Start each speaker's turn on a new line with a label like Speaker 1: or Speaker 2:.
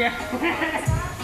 Speaker 1: 嘿嘿。